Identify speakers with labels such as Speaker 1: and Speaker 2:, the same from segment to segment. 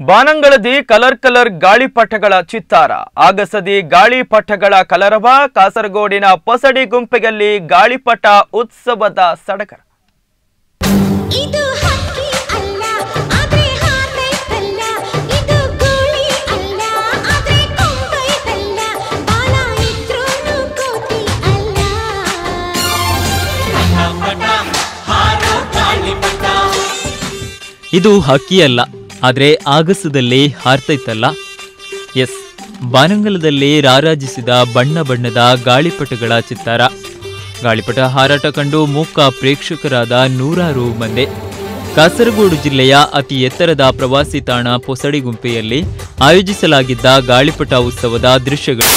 Speaker 1: ಬಾನಂಗಳದಿ colour colour ಗಾಳಿಪಟಗಳ ಚಿತ್ತಾರ. ಆಗಸದಿ ಗಾಳಿಪಟಗಳ ಕಲರವ ಕಾಸರಗೋಡಿನ ಪಸಡಿ ಗುಂಪಿಗಲ್ಲಿ ಗಾಳಿಪಟ ಉತ್ಸವದ ಸಡಗರ.
Speaker 2: ಇದು ಹಕ್ಕಿ ಅಲ್ಲ ಆದ್ರೆ
Speaker 3: ಆಗಸದಲ್ಲಿ ಹಾರ್ತೈತಲ್ಲ? ಎಸ್, ಬಾನಂಗಲದಲ್ಲಿ ರಾರಾಜಿಸಿದ ಬಣ್ಣ ಬಣ್ಣದ ಗಾಳಿಪಟಗಳ ಚಿತ್ತಾರ. ಗಾಳಿಪಟ ಹಾರಾಟ ಕಂಡು ಮೂಕ ಪ್ರೇಕ್ಷಕರಾದ ನೂರಾರು ಮಂದಿ. ಕಾಸರಗೋಡು ಜಿಲ್ಲೆಯ ಅತಿ ಎತ್ತರದ ಪ್ರವಾಸಿ ತಾಣ ಪೊಸಡಿಗುಂಪೆಯಲ್ಲಿ ಆಯೋಜಿಸಲಾಗಿದ್ದ ಗಾಳಿಪಟ ಉತ್ಸವದ ದೃಶ್ಯಗಳು.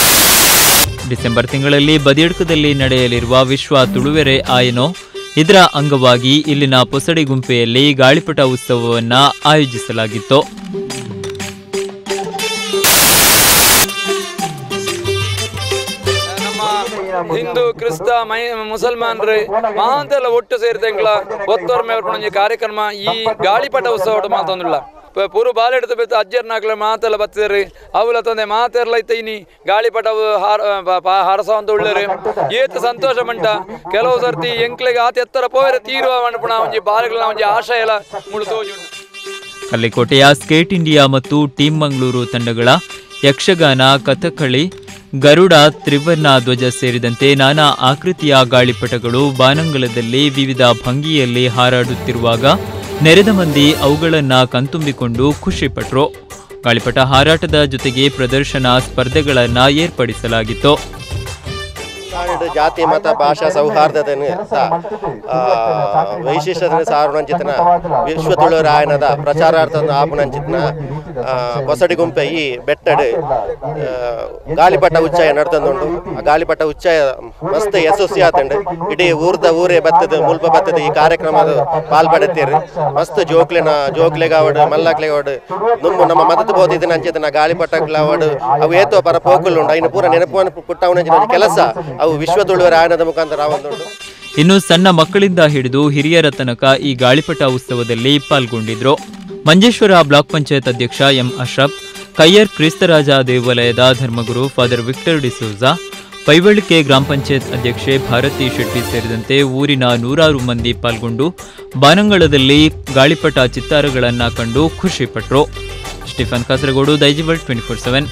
Speaker 3: ಡಿಸೆಂಬರ್ ತಿಂಗಳಲ್ಲಿ ಬದಿಯಡ್ಕದಲ್ಲಿ ನಡೆಯಲಿರುವ ವಿಶ್ವ ತುಳುವೆರೆ ಆಯನೋ ಇದರ ಅಂಗವಾಗಿ ಇಲ್ಲಿನ ಪೊಸಡಿ ಗುಂಪೆಯಲ್ಲಿ ಗಾಳಿಪಟ ಉತ್ಸವವನ್ನ ಆಯೋಜಿಸಲಾಗಿತ್ತು.
Speaker 4: ಹಿಂದೂ ಕ್ರಿಸ್ತ ಮೈ, ಮುಸಲ್ಮಾನರು ಎಲ್ಲ ಒಟ್ಟು ಸೇರಿದಂಗಳ ಒತ್ತೊರ್ಮೆ ಕಾರ್ಯಕ್ರಮ. ಈ ಗಾಳಿಪಟ ಉತ್ಸವ ಮಾತೊಂದುಲ್ಲ ಪ- ಪೂರು ಬಾಲೆಡ್ದು ಬೆತ್ತ ಅಜ್ಜರ್ನಾಕ್ಲ ಮಾತೆಲ್ಲ ಬತ್ತಿದ್ರಿ. ಅವಲ ತಂದೆ ಮಾತೆಲ್ಲ ಇತ್ತೈನಿ ಗಾಳಿಪಟ ಹಾರ ಹಾರಸ ಅಂತ ಏತ ಸಂತೋಷ ಮಂಟ. ಕೆಲವು ಸರ್ತಿ ಎಂಕ್ಲೆಗೆ ಆತ ಎತ್ತರ ಪೋಯರ ತೀರುವ ಮಣ್ಣಪುಣ ಒಂಜಿ ಬಾಲೆಗಳ ಒಂಜಿ ಆಶಯ ಎಲ್ಲ ಮುಳುಸೋ
Speaker 3: ಕಲ್ಲಿಕೋಟೆಯ ಸ್ಕೇಟ್ ಇಂಡಿಯಾ ಮತ್ತು ಟೀಮ್ ಮಂಗಳೂರು ತಂಡಗಳ ಯಕ್ಷಗಾನ ಕಥಕಳಿ ಗರುಡ, ತ್ರಿವರ್ಣ ಧ್ವಜ ಸೇರಿದಂತೆ ನಾನಾ ಆಕೃತಿಯ ಗಾಳಿಪಟಗಳು ಬಾನಂಗಳದಲ್ಲಿ ವಿವಿಧ ಭಂಗಿಯಲ್ಲಿ ಹಾರಾಡುತ್ತಿರುವಾಗ ನೆರೆದ ಮಂದಿ ಅವುಗಳನ್ನು ಕಣ್ತುಂಬಿಕೊಂಡು ಖುಷಿಪಟ್ಟರು ಗಾಳಿಪಟ ಹಾರಾಟದ ಜೊತೆಗೆ ಪ್ರದರ್ಶನ ಸ್ಪರ್ಧೆಗಳನ್ನು ಏರ್ಪಡಿಸಲಾಗಿತ್ತು.
Speaker 5: ಜಾತಿ ಮತ ಭಾಷಾ ಸೌಹಾರ್ದತೆಯನ್ನು ವೈಶಿಷ್ಟ್ಯತೆಯನ್ನು ಸಾರುಣಂಚಿತನ ವಿಶ್ವ ತುಳುರಾಯನದ ಪ್ರಚಾರಾರ್ಥ ಆಪುಣಂಚಿತನ ಆ, ಹೊಸಡಿ ಗುಂಪೆ ಈ ಬೆಟ್ಟಡ್ ಗಾಳಿಪಟ ಉಚ್ಚಾಯ ನಡ್ತಂದುಂಡು ಆ ಗಾಳಿಪಟ ಉಚ್ಚಾಯ ಮಸ್ತ್ ಯಶಸ್ವಿ ಆತಂಡು. ಇಡೀ ಊರ್ದ ಊರೇ ಬತ್ತದ ಮುಲ್ಪ ಬತ್ತದ ಈ ಕಾರ್ಯಕ್ರಮದ ಪಾಲ್ಪಡುತ್ತೀರಿ. ಮಸ್ತ್ ಜೋಕ್ಲಿನ ಜೋಕ್ಲೆಗಾವಡು ಮಲ್ಲಕ್ಲೆಗಾವಡು ನುಮ್ಮು ನಮ್ಮ ಮದತ್ ಬೋದಿದಿನ ಅಂಚಿತನ ಗಾಳಿಪಟ್ಟ ಅವು ಏತೋ ಪರ ಪೋಕುಲುಂಡು ಐನ ಪೂರ ನೆನಪು ಪುಟ್ಟವನ ಕೆಲಸ. ಅವು ವಿಶ್ವ
Speaker 3: ಇನ್ನು ಸಣ್ಣ ಮಕ್ಕಳಿಂದ ಹಿಡಿದು ಹಿರಿಯರ ತನಕ ಈ ಗಾಳಿಪಟ ಉತ್ಸವದಲ್ಲಿ ಪಾಲ್ಗೊಂಡಿದ್ರು. ಮಂಜೇಶ್ವರ ಬ್ಲಾಕ್ ಪಂಚಾಯತ್ ಅಧ್ಯಕ್ಷ ಎಂ ಅಶ್ರಫ್ ಕಯ್ಯರ್ ಕ್ರಿಸ್ತರಾಜ ದೇವಾಲಯದ ಧರ್ಮಗುರು ಫಾದರ್ ವಿಕ್ಟರ್ ಡಿಸೋಜಾ ಪೈವಳಿಕೆ ಗ್ರಾಮ ಪಂಚಾಯತ್ ಅಧ್ಯಕ್ಷೆ ಭಾರತಿ ಶೆಟ್ಟಿ ಸೇರಿದಂತೆ ಊರಿನ ನೂರಾರು ಮಂದಿ ಪಾಲ್ಗೊಂಡು ಬಾನಂಗಳದಲ್ಲಿ ಗಾಳಿಪಟ ಚಿತ್ತಾರಗಳನ್ನು ಕಂಡು ಖುಷಿಪಟ್ಟರು Stephen Kasaragod ದೈಜಿಬಲ್ twenty four seven